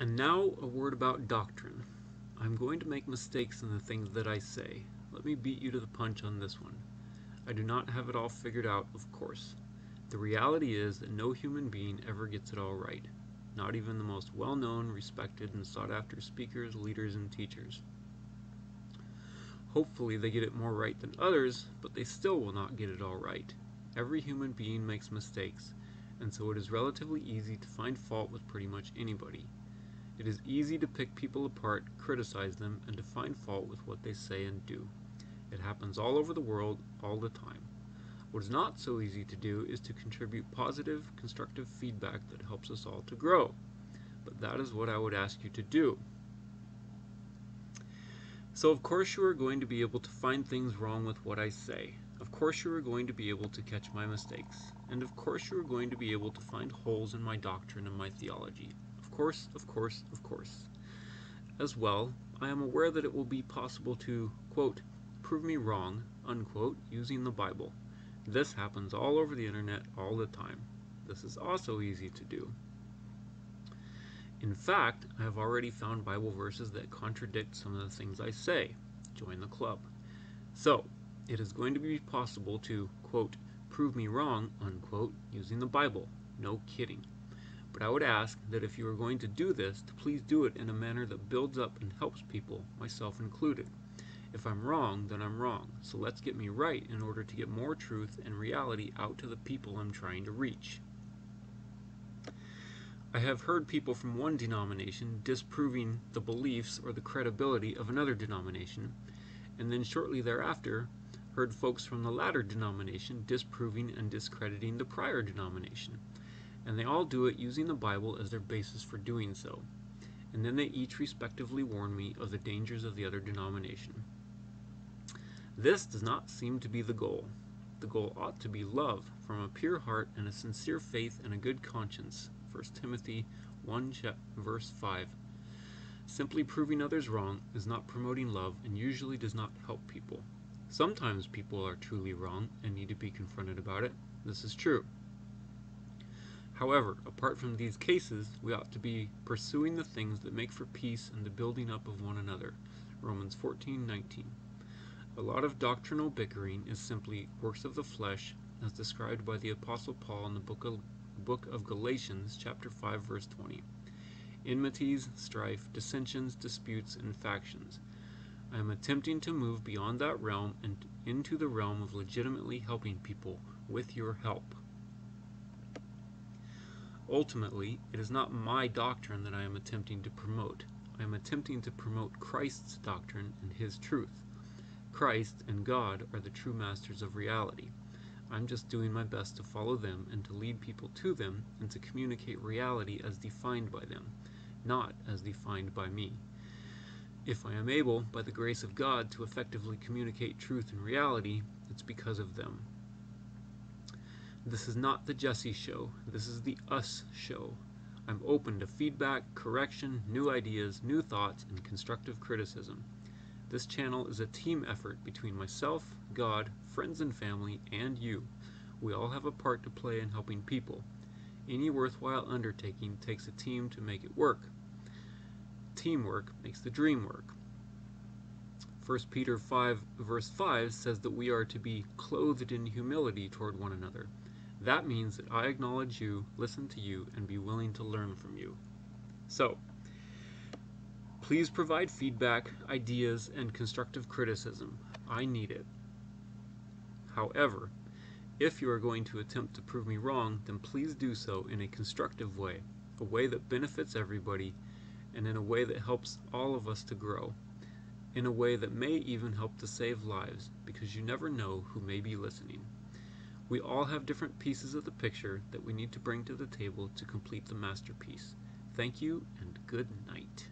And now a word about doctrine. I'm going to make mistakes in the things that I say. Let me beat you to the punch on this one. I do not have it all figured out, of course. The reality is that no human being ever gets it all right, not even the most well known, respected, and sought after speakers, leaders, and teachers. Hopefully, they get it more right than others, but they still will not get it all right. Every human being makes mistakes, and so it is relatively easy to find fault with pretty much anybody. It is easy to pick people apart, criticize them, and to find fault with what they say and do. It happens all over the world, all the time. What is not so easy to do is to contribute positive, constructive feedback that helps us all to grow. But that is what I would ask you to do. So, of course, you are going to be able to find things wrong with what I say. Of course, you are going to be able to catch my mistakes. And of course, you are going to be able to find holes in my doctrine and my theology course, of course, of course. As well, I am aware that it will be possible to, quote, prove me wrong, unquote, using the Bible. This happens all over the internet all the time. This is also easy to do. In fact, I have already found Bible verses that contradict some of the things I say. Join the club. So, it is going to be possible to, quote, prove me wrong, unquote, using the Bible. No kidding. But I would ask that if you are going to do this, to please do it in a manner that builds up and helps people, myself included. If I'm wrong, then I'm wrong. So let's get me right in order to get more truth and reality out to the people I'm trying to reach. I have heard people from one denomination disproving the beliefs or the credibility of another denomination, and then shortly thereafter heard folks from the latter denomination disproving and discrediting the prior denomination and they all do it using the Bible as their basis for doing so. And then they each respectively warn me of the dangers of the other denomination. This does not seem to be the goal. The goal ought to be love from a pure heart and a sincere faith and a good conscience. 1 Timothy 1 verse 5. Simply proving others wrong is not promoting love and usually does not help people. Sometimes people are truly wrong and need to be confronted about it. This is true. However, apart from these cases, we ought to be pursuing the things that make for peace and the building up of one another. Romans 14:19. A lot of doctrinal bickering is simply works of the flesh, as described by the apostle Paul in the book of, book of Galatians, chapter 5, verse 20. Enmities, strife, dissensions, disputes, and factions. I am attempting to move beyond that realm and into the realm of legitimately helping people with your help. Ultimately, it is not my doctrine that I am attempting to promote. I am attempting to promote Christ's doctrine and His truth. Christ and God are the true masters of reality. I'm just doing my best to follow them and to lead people to them and to communicate reality as defined by them, not as defined by me. If I am able, by the grace of God, to effectively communicate truth and reality, it's because of them. This is not the Jesse show. This is the us show. I'm open to feedback, correction, new ideas, new thoughts, and constructive criticism. This channel is a team effort between myself, God, friends and family, and you. We all have a part to play in helping people. Any worthwhile undertaking takes a team to make it work. Teamwork makes the dream work. 1 Peter 5 verse 5 says that we are to be clothed in humility toward one another. That means that I acknowledge you, listen to you, and be willing to learn from you. So, please provide feedback, ideas, and constructive criticism. I need it. However, if you are going to attempt to prove me wrong, then please do so in a constructive way, a way that benefits everybody, and in a way that helps all of us to grow, in a way that may even help to save lives, because you never know who may be listening. We all have different pieces of the picture that we need to bring to the table to complete the masterpiece. Thank you and good night.